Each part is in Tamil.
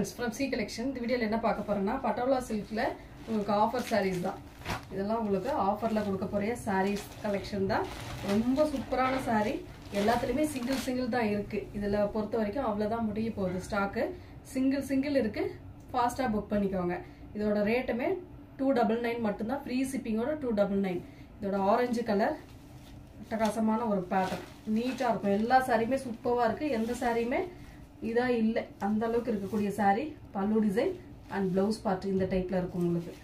ஃப்ரம் சி கலெக்ஷன் இந்த வீடியோவில் என்ன பார்க்க போகிறோன்னா பட்டோலா சில்கில் உங்களுக்கு ஆஃபர் சாரீஸ் தான். இதெல்லாம் உங்களுக்கு ஆஃபரில் கொடுக்க போகிற சாரீஸ் கலெக்ஷன் தான். ரொம்ப சூப்பரான சாரீ எல்லாத்துலேயுமே சிங்கிள் சிங்கிள் தான் இருக்குது இதில் பொறுத்த வரைக்கும் அவ்வளோதான் முடிய போகுது ஸ்டாக்கு சிங்கிள் சிங்கிள் இருக்குது ஃபாஸ்ட்டாக புக் பண்ணிக்கோங்க. இதோட ரேட்டுமே டூ டபுள் நைன் மட்டும்தான். ஃப்ரீ ஷிப்பிங்கோட டூ டபுள் நைன் இதோட ஆரஞ்சு கலர் அட்டகாசமான ஒரு பேட்டர்ன் நீட்டாக இருக்கும். எல்லா சாரியுமே சூப்பராக இருக்குது எந்த சாரியுமே இதாக இல்லை. அந்த அளவுக்கு இருக்கக்கூடிய சாரி பல்லு டிசைன் அண்ட் ப்ளவுஸ் பார்ட் இந்த டைப்பில் இருக்கும் உங்களுக்கு.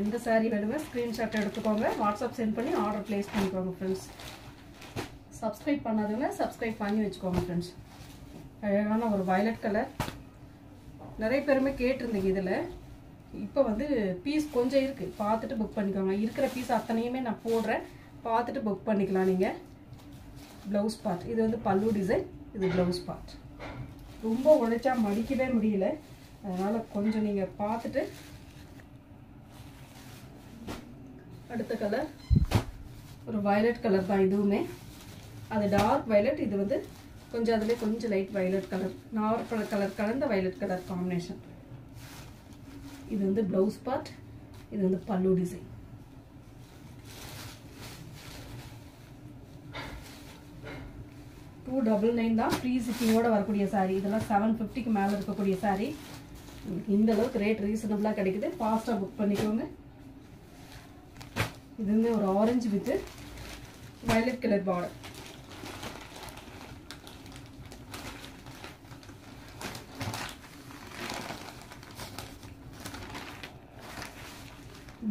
எந்த சாரி வேணுமே ஸ்க்ரீன்ஷாட் எடுத்துக்கோங்க. வாட்ஸ்அப் சென்ட் பண்ணி ஆர்டர் ப்ளேஸ் பண்ணிக்கோங்க ஃப்ரெண்ட்ஸ் சப்ஸ்கிரைப் பண்ணாதவங்க சப்ஸ்கிரைப் பண்ணி வச்சுக்கோங்க ஃப்ரெண்ட்ஸ் அழகான ஒரு வயலட் கலர் நிறைய பேருமே கேட்டிருந்தீங்க இதில். இப்போ வந்து பீஸ் கொஞ்சம் இருக்குது பார்த்துட்டு புக் பண்ணிக்கோங்க. இருக்கிற பீஸ் அத்தனையுமே நான் போடுறேன். பார்த்துட்டு புக் பண்ணிக்கலாம் நீங்கள் ப்ளவுஸ் பார்ட் இது வந்து பல்லு டிசைன் இது ப்ளவுஸ் பார்ட் ரொம்ப உழைச்சா மடிக்கவே முடியல. அதனால் கொஞ்சம் நீங்கள் பார்த்துட்டு அடுத்த கலர் ஒரு வயலட் கலர் தான் இதுவுமே. அது டார்க் வயலட் இது வந்து கொஞ்சம் அதில் கொஞ்சம் light violet colour normal colour கலந்த வயலட் கலர் காம்பினேஷன் இது வந்து ப்ளவுஸ் பார்ட் இது வந்து pallu design two double nine தான் ஃப்ரீ சிப்பிங்கோட வரக்கூடிய சாரீ இதெல்லாம் செவன் ஃபிஃப்டிக்கு மேலே இருக்கக்கூடிய சாரீ இந்த அளவுக்கு ரேட் ரீசனபிளாக கிடைக்குது. ஃபாஸ்ட்டாக புக் பண்ணிக்கோங்க. இது வந்து ஒரு orange with violet colour border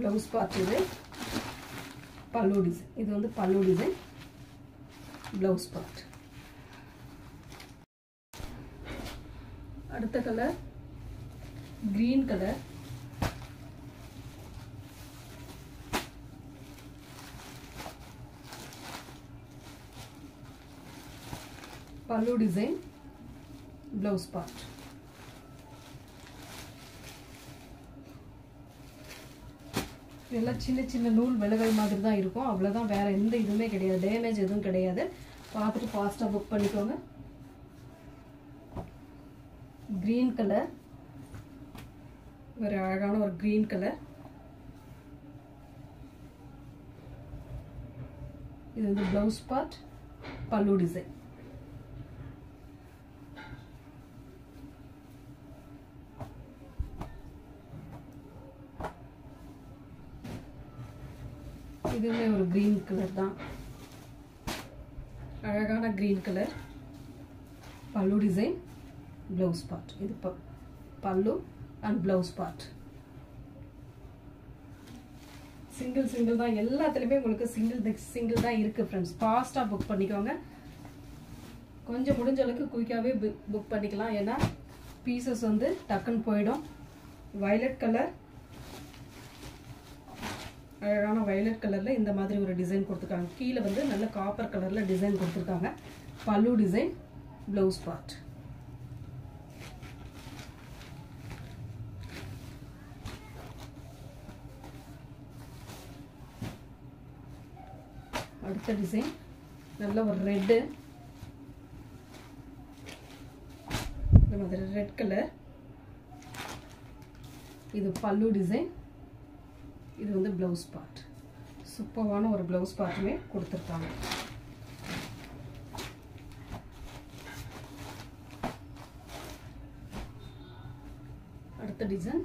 blouse part இது பல்லு டிசைன் இது வந்து பல்லு டிசைன் ப்ளவுஸ் பார்ட் அடுத்த colour green colour pallu design blouse part இதெல்லாம் சின்ன சின்ன நூல் விலகல் மாதிரி தான் இருக்கும். அவ்வளோதான் வேறு எந்த இதுவுமே கிடையாது. டேமேஜ் எதுவும் கிடையாது. பார்த்துட்டு ஃபாஸ்ட்டாக புக் பண்ணிக்கோங்க. க்ரீன் கலர் ஒரு அழகான ஒரு க்ரீன் கலர் இது வந்து ப்ளவுஸ் பார்ட் பல்லு டிசைன் இதுவுமே ஒரு க்ரீன் கலர் தான். அழகான green colour pallu design blouse part இது ப pallu and blouse part single single தான். எல்லாத்துலேயுமே உங்களுக்கு சிங்கிள் சிங்கிள் தான் இருக்குது ஃப்ரெண்ட்ஸ் ஃபாஸ்ட்டாக புக் பண்ணிக்கோங்க. கொஞ்சம் முடிஞ்ச அளவுக்கு குயிக்காகவே புக் பண்ணிக்கலாம். ஏன்னா பீசஸ் வந்து டக்குன்னு போயிடும். வயலட் கலர் அழகான வயலட் கலரில் இந்த மாதிரி ஒரு டிசைன் கொடுத்துருக்காங்க. கீழே வந்து நல்ல காப்பர் கலரில் டிசைன் கொடுத்துருக்காங்க. பல்லு டிசைன் ப்ளவுஸ் பார்ட் அடுத்த டிசைன் நல்ல ஒரு ரெட்டு இந்த மாதிரி ரெட் கலர் இது பல்லு டிசைன் இது வந்து ப்ளவுஸ் பார்ட் சூப்பரான ஒரு ப்ளவுஸ் பார்ட்டுமே கொடுத்துருக்காங்க. அடுத்த டிசைன்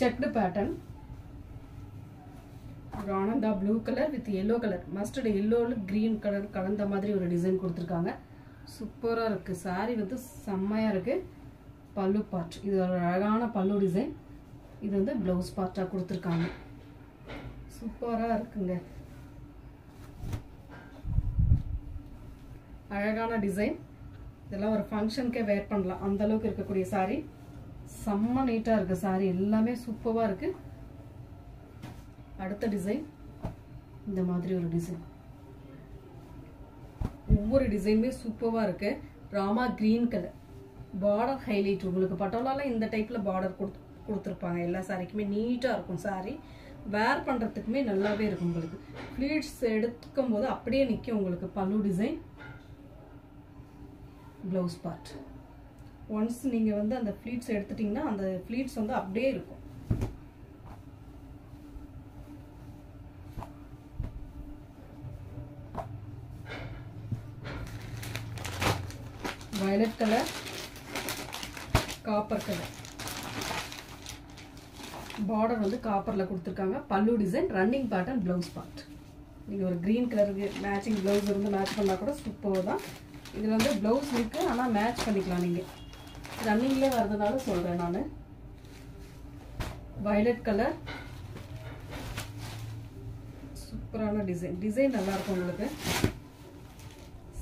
செக்டு பேட்டர்ன் ஒரு Ananda blue colour with yellow colour mustard எல்லோவில் green colour கலந்த மாதிரி ஒரு டிசைன் கொடுத்துருக்காங்க. சூப்பராக இருக்குது சாரீ வந்து செம்மையாக இருக்குது பல்லு பார்ட் இது ஒரு அழகான பல்லு டிசைன் இது வந்து ப்ளவுஸ் பார்ட்டாக கொடுத்துருக்காங்க. சூப்பராக இருக்குங்க. அழகான டிசைன் இதெல்லாம் ஒரு ஃபங்க்ஷனுக்கே வேர் பண்ணலாம். அந்தளவுக்கு இருக்கக்கூடிய சாரீ செம்ம நீட்டாக இருக்குது சாரீ எல்லாமே சூப்பராக இருக்குது அடுத்த டிசைன் இந்த மாதிரி ஒரு டிசைன் ஒவ்வொரு டிசைனுமே சூப்பராக இருக்கு. Rama green colour border highlight உங்களுக்கு பட்டோலாலாம் இந்த டைப்பில் பார்டர் கொடுத்து கொடுத்துருப்பாங்க. எல்லா சாரிக்குமே நீட்டாக இருக்கும் சாரி வேர் பண்ணுறதுக்குமே நல்லாவே இருக்கும் உங்களுக்கு. ஃப்ளீட்ஸ் எடுக்கும் போது அப்படியே நிற்கும் உங்களுக்கு பல்லு டிசைன் ப்ளவுஸ் பார்ட் ஒன்ஸ் நீங்கள் வந்து அந்த ஃப்ளீட்ஸ் எடுத்துட்டிங்கன்னா அந்த ஃப்ளீட்ஸ் வந்து அப்படியே இருக்கும். Violet colour copper colour border வந்து காப்பரில் கொடுத்துருக்காங்க. Pallu design running pattern blouse part நீங்கள் ஒரு க்ரீன் கலருக்கு மேட்சிங் ப்ளவுஸ் இருந்து மேட்ச் பண்ணால் கூட சூப்பர் தான். இதில் வந்து ப்ளவுஸ் இருக்குது ஆனால் மேட்ச் பண்ணிக்கலாம் நீங்கள் ரன்னிங்லேயே வர்றதுனால சொல்கிறேன் நான். வயலட் கலர் சூப்பரான டிசைன் டிசைன் நல்லாயிருக்கும் உங்களுக்கு.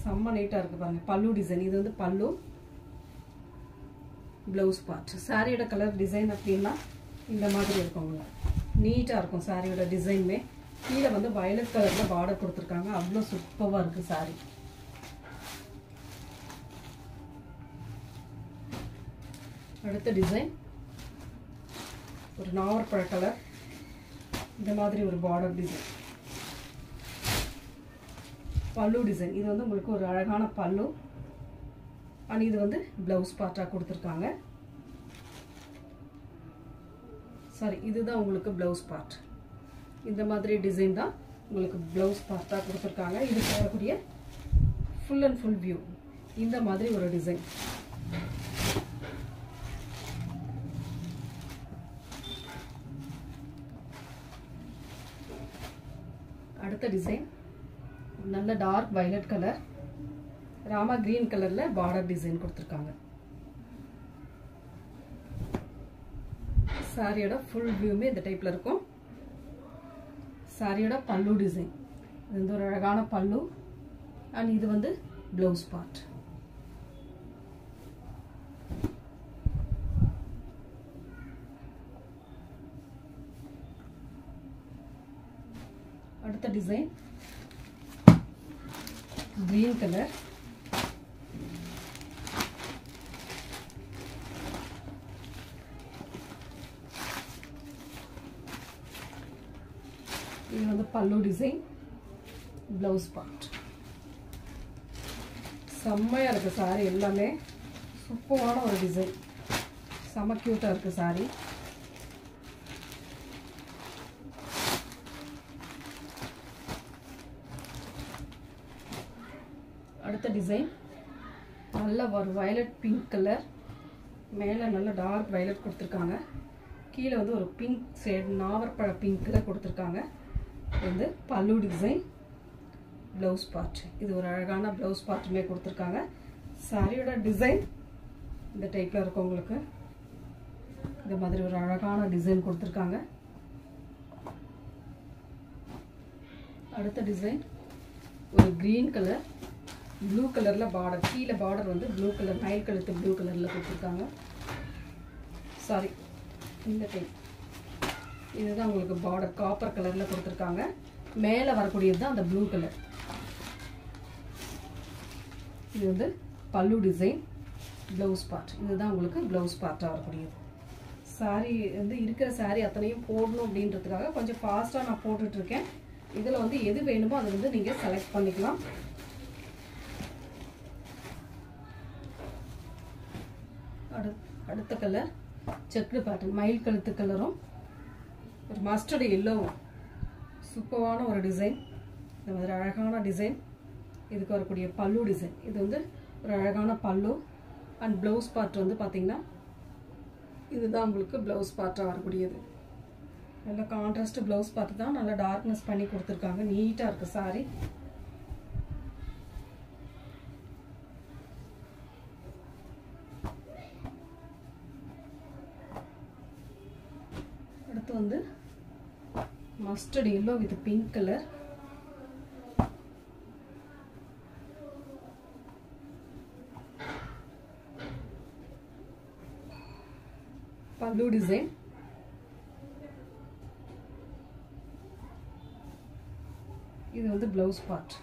செம்ம நீட்டாக இருக்குது பாருங்கள் பல்லு டிசைன் இது வந்து பல்லு ப்ளவுஸ் பார்ட் சாரியோட கலர் டிசைன் அப்படின்னா இந்த மாதிரி இருக்கும். நீட்டாக இருக்கும் சாரியோட டிசைனுமே கீழே வந்து வயலட் கலரில் பார்டர் கொடுத்துருக்காங்க. அவ்வளோ சூப்பராக இருக்குது சாரி அடுத்த டிசைன் ஒரு நாவற்பழ கலர் இந்த மாதிரி ஒரு பார்டர் டிசைன் பல்லு டிசைன் இது வந்து உங்களுக்கு ஒரு அழகான பல்லு. அண்ட் இது வந்து ப்ளவுஸ் பார்ட்டாக கொடுத்துருக்காங்க. சாரி இதுதான் உங்களுக்கு ப்ளவுஸ் பார்ட் இந்த மாதிரி டிசைன் தான் உங்களுக்கு ப்ளவுஸ் பார்ட்டாக கொடுத்துருக்காங்க. இது வரக்கூடிய ஃபுல் அண்ட் ஃபுல் வியூ இந்த மாதிரி ஒரு டிசைன் அடுத்த டிசைன் நல்ல டார்க் வயலட் கலர் ராமா கிரீன் கலரில் பார்டர் டிசைன் கொடுத்துருக்காங்க. சாரியோட ஃபுல் வியூமே இந்த டைப்பில் இருக்கும். சாரியோட பல்லு டிசைன் இது வந்து ஒரு அழகான பல்லு அண்ட் இது வந்து ப்ளவுஸ் பார்ட் அடுத்த டிசைன் கிரீன் கலர் இது வந்து பல்லு டிசைன் ப்ளவுஸ் பார்ட் செம்மையாக இருக்குது சாரி எல்லாமே. சூப்பரான ஒரு டிசைன் செம்ம க்யூட்டாக இருக்குது சாரி அடுத்த டிசைன் நல்ல ஒரு வயலட் பிங்க் கலர் மேலே நல்ல டார்க் வயலட் கொடுத்துருக்காங்க. கீழே வந்து ஒரு பிங்க் ஷேட் நாவற்பழ பிங்க்கில் கொடுத்துருக்காங்க. வந்து பல்லு டிசைன் ப்ளவுஸ் பார்ட் இது ஒரு அழகான ப்ளவுஸ் பார்ட்டுமே கொடுத்துருக்காங்க. சாரியோட டிசைன் இந்த டைப்பில் இருக்கும் உங்களுக்கு. இந்த மாதிரி ஒரு அழகான டிசைன் கொடுத்துருக்காங்க. அடுத்த டிசைன் ஒரு க்ரீன் கலர் ப்ளூ கலரில் பார்டர் கீழே பார்டர் வந்து ப்ளூ கலர் நைல் கழுத்து ப்ளூ கலரில் கொடுத்துருக்காங்க. சாரி இந்த டைப் இதுதான் உங்களுக்கு பார்டர் காப்பர் கலரில் கொடுத்துருக்காங்க. மேலே வரக்கூடியது தான் அந்த ப்ளூ கலர் இது வந்து பல்லு டிசைன் ப்ளவுஸ் பார்ட் இதுதான் உங்களுக்கு ப்ளவுஸ் பார்ட்டாக வரக்கூடியது. சாரி வந்து இருக்கிற சாரீ அத்தனையும் போடணும் அப்படின்றதுக்காக கொஞ்சம் ஃபாஸ்ட்டாக நான் போட்டுட்ருக்கேன் இதில் வந்து எது வேணுமோ அதை வந்து நீங்கள் செலக்ட் பண்ணிக்கலாம். அடுத்த கலர் செக்குடு பேட்டர்ன் மயில் கழுத்து கலரும் ஒரு மஸ்டர்டு எல்லோவும் சூப்பரான ஒரு டிசைன் இந்த மாதிரி அழகான டிசைன் இதுக்கு வரக்கூடிய பல்லு டிசைன் இது வந்து ஒரு அழகான பல்லு. அண்ட் ப்ளவுஸ் பார்ட் வந்து பார்த்தீங்கன்னா இதுதான் உங்களுக்கு ப்ளவுஸ் பார்ட்டாக வரக்கூடியது. நல்ல கான்ட்ராஸ்ட் ப்ளவுஸ் பார்த்து தான். நல்லா டார்க்னஸ் பண்ணி கொடுத்துருக்காங்க. நீட்டாக இருக்குது சாரி அடுத்து வந்து mustard yellow with pink colour pallu design இது வந்து ப்ளவுஸ் பார்ட்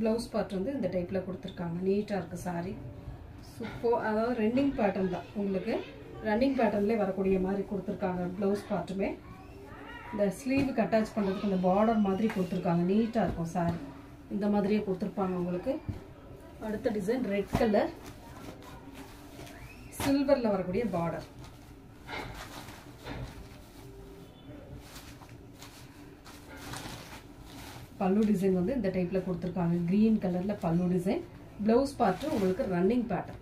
ப்ளவுஸ் பார்ட் வந்து இந்த டைப்பில் கொடுத்துருக்காங்க. நீட்டாக இருக்குது சாரி சூப்பர் அதாவது ரன்னிங் பேட்டர்ன் தான் உங்களுக்கு. ரன்னிங் பேட்டர்ன்லேயே வரக்கூடிய மாதிரி கொடுத்துருக்காங்க ப்ளவுஸ் பார்ட்டுமே. இந்த ஸ்லீவுக்கு அட்டாச் பண்ணுறதுக்கு இந்த பார்டர் மாதிரி கொடுத்துருக்காங்க. நீட்டாக இருக்கும் சார் இந்த மாதிரியே கொடுத்துருப்பாங்க உங்களுக்கு. அடுத்த டிசைன் ரெட் கலர் சில்வரில் வரக்கூடிய பார்டர் பல்லு டிசைன் வந்து இந்த டைப்பில் கொடுத்துருக்காங்க. க்ரீன் கலரில் பல்லு டிசைன் ப்ளவுஸ் பார்ட்டு உங்களுக்கு ரன்னிங் பேட்டர்ன்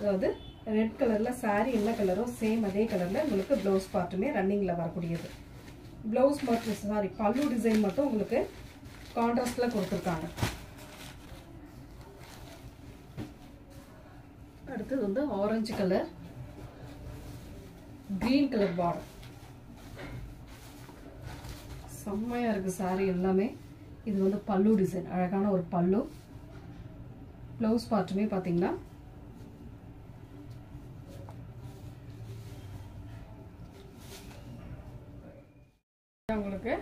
அதாவது ரெட் கலரில் சாரீ என்ன கலரோ சேம் அதே கலரில் உங்களுக்கு ப்ளவுஸ் பார்ட்டுமே ரன்னிங்கில் வரக்கூடியது. ப்ளவுஸ் மட்டும் சாரி பல்லு டிசைன் மட்டும் உங்களுக்கு கான்ட்ராஸ்டில் கொடுத்துருக்காங்க. அடுத்தது வந்து orange colour green colour border செம்மையாக இருக்குது saree எல்லாமே. இது வந்து பல்லு டிசைன் அழகான ஒரு பல்லு ப்ளவுஸ் பார்ட்டுமே பார்த்தீங்கன்னா உங்களுக்கு.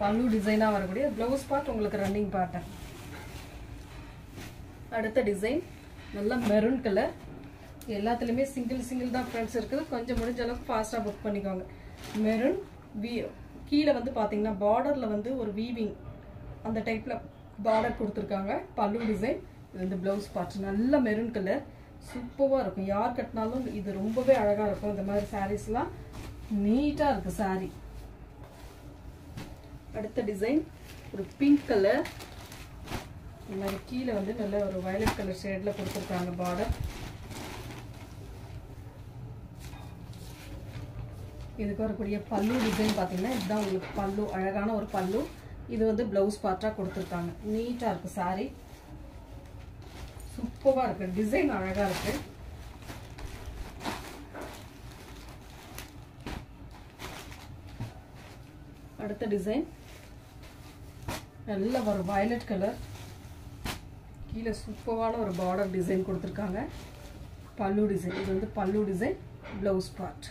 பல்லு டிசைனாக வரக்கூடிய ப்ளவுஸ் பார்ட் உங்களுக்கு ரன்னிங் பேட்டர்ன் அடுத்த டிசைன் நல்லா மெரூன் கலர் எல்லாத்துலேயுமே சிங்கிள் சிங்கிள் தான் ஃப்ரெண்ட்ஸ் இருக்குது. கொஞ்சம் முடிஞ்ச அளவுக்கு ஃபாஸ்ட்டாக புக் பண்ணிக்கோங்க. மெரூன் வி கீழே வந்து பார்த்தீங்கன்னா பார்டரில் வந்து ஒரு வீவிங் அந்த டைப்பில் பார்டர் கொடுத்துருக்காங்க. பல்லு டிசைன் இது வந்து ப்ளவுஸ் பார்ட் நல்ல மெரூன் கலர் சூப்பராக இருக்கும். யார் கட்டினாலும் இது ரொம்பவே அழகாக இருக்கும். இந்த மாதிரி சாரீஸ்லாம் நீட்டாக இருக்குது சாரீ அடுத்த டிசைன் ஒரு பிங்க் கலர் இந்த மாதிரி கீழே வந்து நல்ல ஒரு வயலட் கலர் ஷேடில் கொடுத்துருக்காங்க பார்டர் இதுக்கு வரக்கூடிய பல்லு டிசைன் பார்த்தீங்கன்னா இதுதான் உங்களுக்கு பல்லு அழகான ஒரு பல்லு. இது வந்து ப்ளவுஸ் பார்ட்டாக கொடுத்துருக்காங்க. நீட்டாக இருக்குது சாரீ சூப்பராக இருக்குது டிசைன் அழகாக இருக்குது அடுத்த டிசைன் நல்ல ஒரு வயலட் கலர் கீழே சூப்பரான ஒரு பார்டர் டிசைன் கொடுத்துருக்காங்க. பல்லு டிசைன் இது வந்து பல்லு டிசைன் ப்ளவுஸ் பார்ட்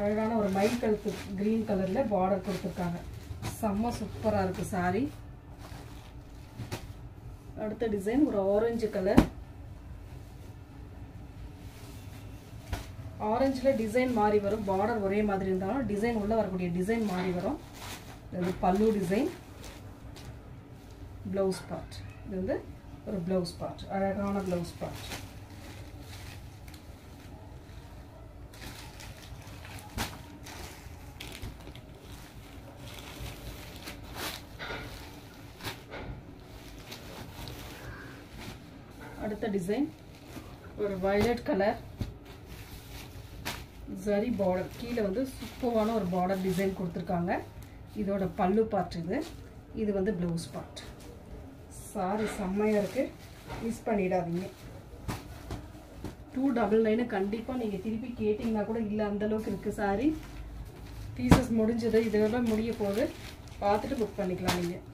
அழகான ஒரு மை கழுத்து க்ரீன் கலரில் பார்டர் கொடுத்துருக்காங்க. செம்ம சூப்பராக இருக்குது சாரீ அடுத்த டிசைன் ஒரு ஆரஞ்சு கலர் ஆரஞ்சில் டிசைன் மாறி வரும். பார்டர் ஒரே மாதிரி இருந்தாலும் டிசைன் உள்ளே வரக்கூடிய டிசைன் மாறி வரும். இது வந்து பல்லு டிசைன் ப்ளவுஸ் பார்ட் இது வந்து ஒரு ப்ளவுஸ் பார்ட் அழகான ப்ளவுஸ் பார்ட் அடுத்த டிசைன் ஒரு வயலட் கலர் ஜரி பார்டர் கீழே வந்து சூப்பரான ஒரு பார்டர் டிசைன் கொடுத்துருக்காங்க. இதோட பல்லு பார்ட் இது. இது வந்து ப்ளவுஸ் பார்ட் சாரி செம்மையாக இருக்குது மிஸ் பண்ணிடாதீங்க. டூ டபுள் நைனு கண்டிப்பாக நீங்கள் திருப்பி கேட்டிங்கன்னா கூட இல்லை அந்தளவுக்கு இருக்குது சாரி பீசஸ் முடிஞ்சது. இதெல்லாம் முடிய போது பார்த்துட்டு புக் பண்ணிக்கலாம் நீங்கள்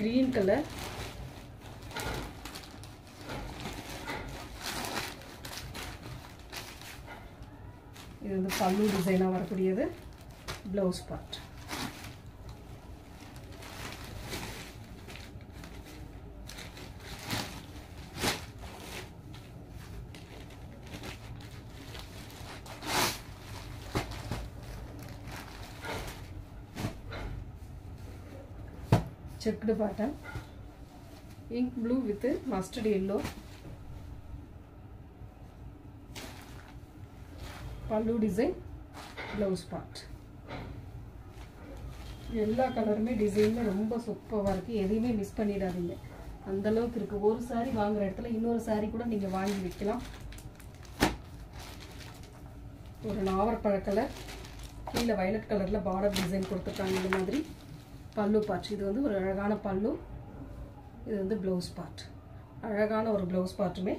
க்ரீன் கலர் இது வந்து பல்லு டிசைனாக வரக்கூடியது. Blouse part checked pattern. Ink blue with mustard yellow pallu design blouse part. எல்லா கலருமே டிசைனில் ரொம்ப சூப்பராக இருக்குது எதையுமே மிஸ் பண்ணிடாதீங்க. அந்த அளவுக்கு இருக்குது ஒரு சாரி வாங்குகிற இடத்துல இன்னொரு சாரி கூட நீங்கள் வாங்கி வைக்கலாம். ஒரு நாவற்பழ கலர் கீழே வயலட் கலரில் பார்டர் டிசைன் கொடுத்துருக்காங்க. இந்த மாதிரி. பல்லு பார்ட். இது வந்து ஒரு அழகான பல்லு. இது வந்து ப்ளவுஸ் பார்ட் அழகான ஒரு ப்ளவுஸ் பார்ட்டுமே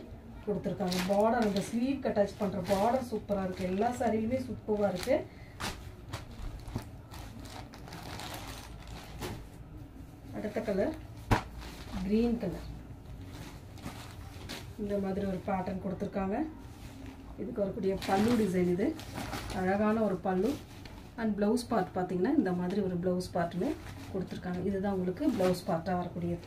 கொடுத்துருக்காங்க. பார்டர் அந்த ஸ்லீவ்க்கு அட்டாச் பண்ணுற பார்டர் சூப்பராக இருக்குது எல்லா சாரிலுமே சூப்பராக இருக்குது அடுத்த கலர் க்ரீன் கலர் இந்த மாதிரி ஒரு பேட்டர்ன் கொடுத்துருக்காங்க. இதுக்கு வரக்கூடிய பல்லு டிசைன் இது. அழகான ஒரு பல்லு. அண்ட் ப்ளவுஸ் பார்ட் பார்த்தீங்கன்னா இந்த மாதிரி ஒரு ப்ளவுஸ் பார்ட்டுமே கொடுத்துருக்காங்க. இதுதான் உங்களுக்கு ப்ளவுஸ் பார்ட்டாக வரக்கூடியது.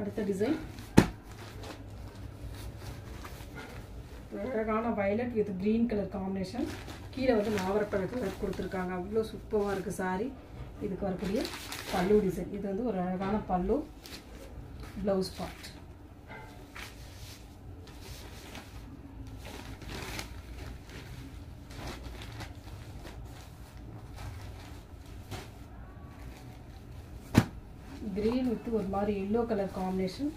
அடுத்த டிசைன் அழகான violet with green colour combination கீழே வந்து மாவரப்பழ கலர் கொடுத்துருக்காங்க. அவ்வளோ சூப்பராக இருக்குது சாரி இதுக்கு வரக்கூடிய பல்லு டிசைன் இது வந்து ஒரு அழகான பல்லு ப்ளவுஸ் பார்ட் கிரீன் வித் ஒரு மாதிரி எல்லோ கலர் காம்பினேஷன்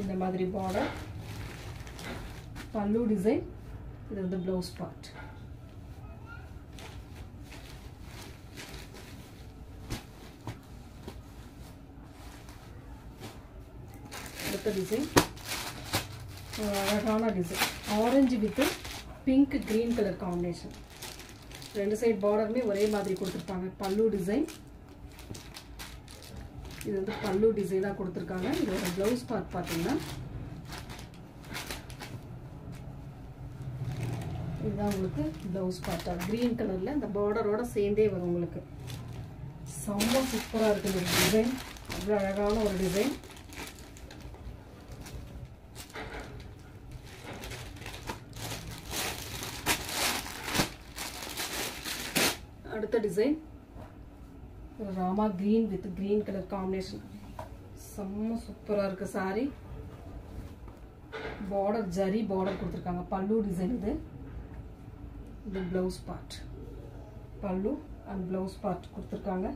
இந்த மாதிரி பார்டர் பல்லு டிசைன் இது வந்து ப்ளவுஸ் பார்ட் அடுத்த டிசைன் அழகான design orange with pink green colour combination ரெண்டு சைட் பார்டருமே ஒரே மாதிரி கொடுத்துருப்பாங்க. பல்லு டிசைன் இது வந்து பல்லு டிசைனாக கொடுத்துருக்காங்க. இதோட ப்ளவுஸ் பார்ட் பார்த்தீங்கன்னா இதுதான் உங்களுக்கு ப்ளவுஸ் பார்ட்டா க்ரீன் கலரில் இந்த பார்டரோட சேர்ந்தே வரும் உங்களுக்கு. செம்ம சூப்பராக இருக்குது இந்த டிசைன் அவ்வளோ அழகான ஒரு டிசைன் அடுத்த design Rama green with green colour combination செம்ம சூப்பராக இருக்குது சாரி பார்டர் ஜரி பார்டர் கொடுத்துருக்காங்க. பல்லு டிசைன் இது. இது blouse part pallu and blouse part கொடுத்துருக்காங்க.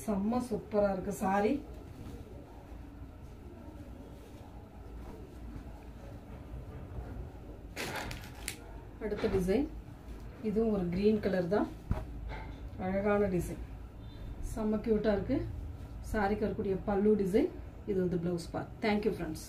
செம்ம சூப்பராக இருக்குது சாரி அடுத்த டிசைன் இதுவும் ஒரு க்ரீன் கலர் தான். அழகான டிசைன் செம்ம க்யூட்டாக இருக்குது சாரிக்கு வரக்கூடிய பல்லு டிசைன் இது வந்து ப்ளவுஸ் பார்ட் தேங்க்யூ ஃப்ரெண்ட்ஸ்